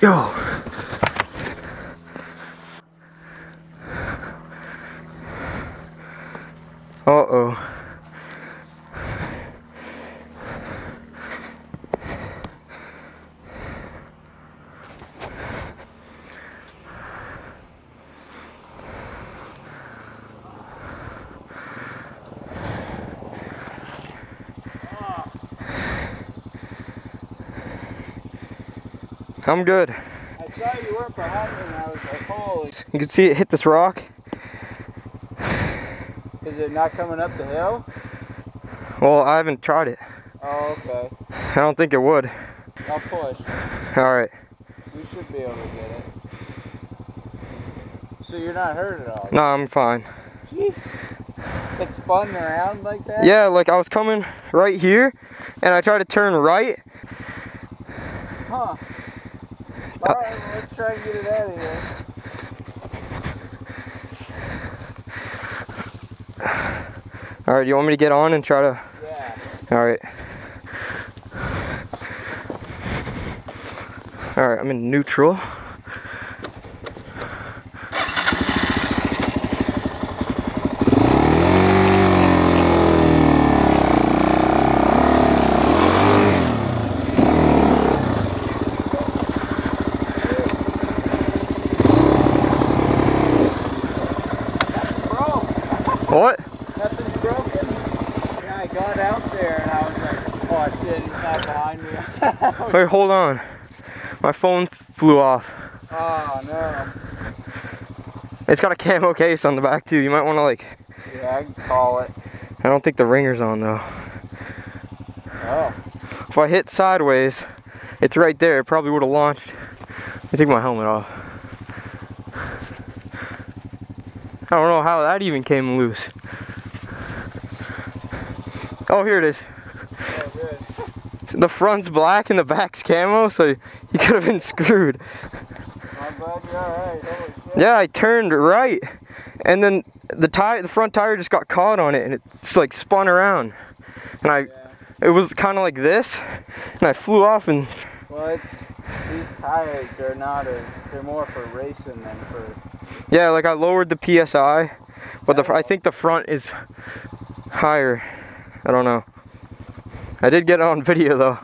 Yo. Uh-oh. I'm good. I saw you weren't behind me and I was like, holy. You can see it hit this rock. Is it not coming up the hill? Well, I haven't tried it. Oh, okay. I don't think it would. I'll push. All right. We should be able to get it. So you're not hurt at all? No, I'm fine. Jeez. It spun around like that? Yeah, like I was coming right here and I tried to turn right. Huh. Uh, Alright, well, let's try and get it out of here. All right, you want me to get on and try to? Yeah. All right. All right, I'm in neutral. What? nothing's broken. Yeah, I got out there and I was like, oh shit, he's not behind me. Wait, hold on. My phone flew off. oh no. It's got a camo case on the back too. You might want to like. Yeah, I can call it. I don't think the ringer's on though. Oh. If I hit sideways, it's right there. It probably would have launched. Let me take my helmet off. I don't know how that even came loose. Oh, here it is. The front's black and the back's camo, so you could have been screwed. Yeah, I turned right, and then the tire, the front tire just got caught on it, and it just like spun around, and I, it was kind of like this, and I flew off, and Well, it's these tires. They're not as. They're more for racing than for. yeah, like I lowered the psi, but the I think the front is higher. I don't know. I did get it on video though.